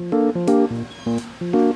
Música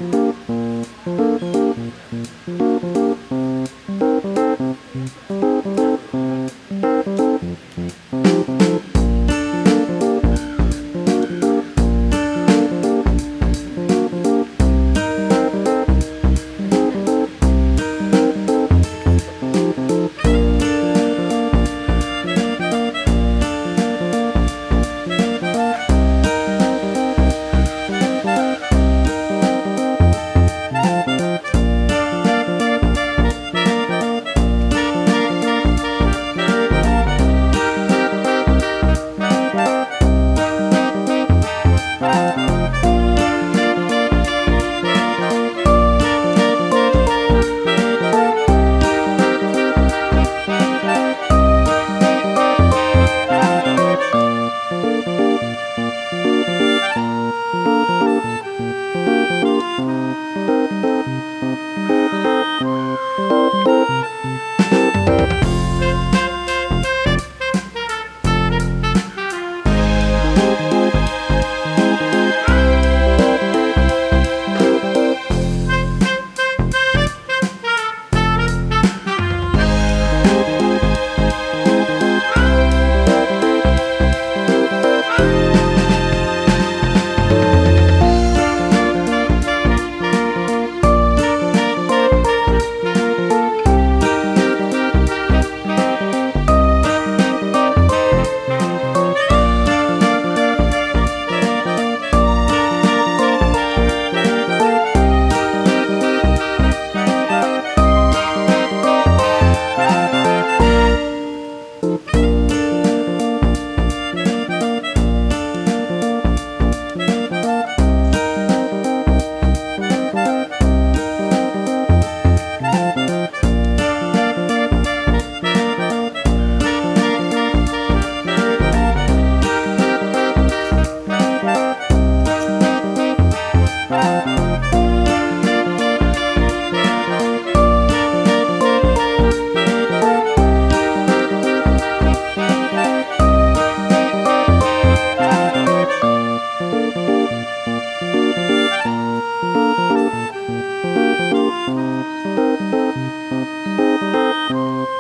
Thank you. Música